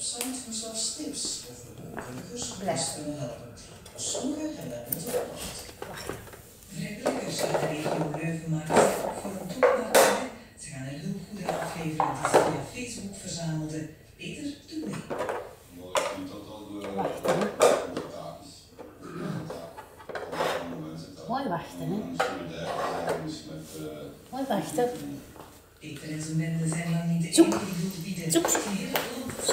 website waar zelfs tips over burgers ons kunnen helpen. Sommigen hebben daar niet op gewacht. Vrijwilligers uit de regio Leuven maken zich op voor een topmaatwerk. Ze gaan er hulpgoederen afleveren die ze via Facebook verzamelden. Peter, doe mee. Maar ik vind dat al de Wacht, de taak is. De taak. Om mensen te Mooi wachten, hè? dus met, eh, Mooi wachten. Peter en zijn bende zijn lang niet de enige die bieden. Zoek. Heel het Zoek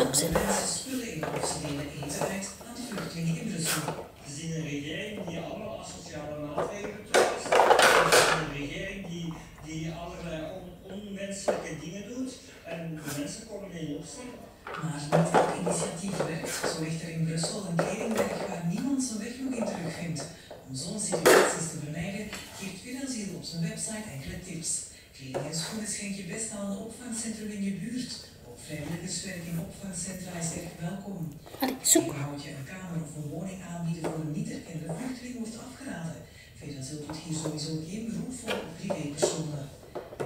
verzamelen mensen spullen in delen eten uit aan de vluchtelingen in Brussel. We zien een regering die allemaal asociale maatregelen toepast. We zien een regering die, allerlei on, onmenselijke dingen doet. En de mensen komen in opstand. Maar niet elk initiatief. Zo ligt er in Brussel een kledingberg waar niemand zijn weg nog in terugvindt. Om zo'n situaties te vermijden, geeft Financieel op zijn website enkele tips. Kleding en schoenen schenk je best aan een opvangcentrum in je buurt. Vrijwilligerswerk in opvangcentra is erg welkom. Allee, zoek. Houd je een kamer of een woning aanbieden voor een niet erkende vluchteling wordt afgeraden. Financieel doet hier sowieso geen beroep voor op privépersonen.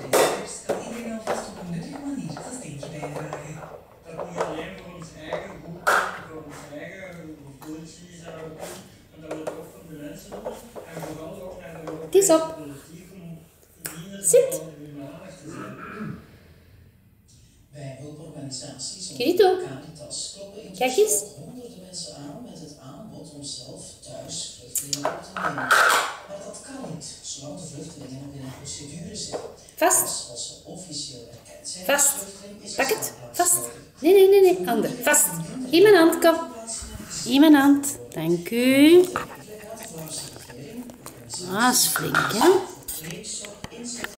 Met deze tips kan iedereen alvast op een nuttige manier zijn steentje bijdragen. Dat niet alleen voor ons eigen goed, voor ons eigen gevoeltjes dat maar dat we het ook voor de mensen doen. En vooral ook naar de Het is op. Europese politiek om Zit. van humanig te zijn. Bij hulporganisaties en Gerito. Caritas kloppen in Kijk eens. honderden mensen aan met het aanbod om zelf thuis vluchtelingen op te nemen. Maar dat kan niet, zolang de vluchtelingen nog in een procedure zitten. Vast. Pas als ze officieel erkend zijn Vast. is Pak het. Vast. Nee, nee, nee, nee. Ander. Vast. In mijn hand, kom. In mijn hand. Dank u. Ah, is flink, hè?